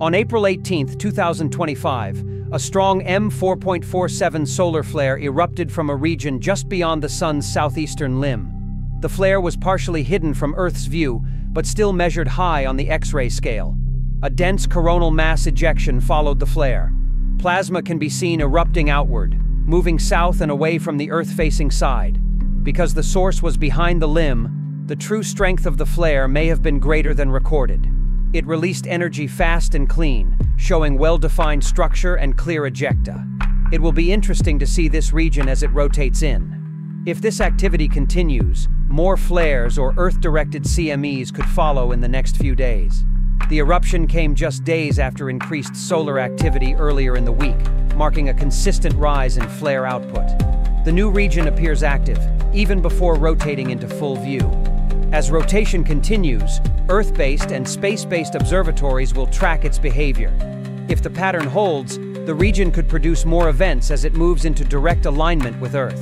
On April 18, 2025, a strong M4.47 solar flare erupted from a region just beyond the Sun's southeastern limb. The flare was partially hidden from Earth's view, but still measured high on the X-ray scale. A dense coronal mass ejection followed the flare. Plasma can be seen erupting outward, moving south and away from the Earth-facing side. Because the source was behind the limb, the true strength of the flare may have been greater than recorded. It released energy fast and clean, showing well-defined structure and clear ejecta. It will be interesting to see this region as it rotates in. If this activity continues, more flares or Earth-directed CMEs could follow in the next few days. The eruption came just days after increased solar activity earlier in the week, marking a consistent rise in flare output. The new region appears active, even before rotating into full view. As rotation continues, Earth-based and space-based observatories will track its behavior. If the pattern holds, the region could produce more events as it moves into direct alignment with Earth.